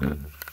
嗯。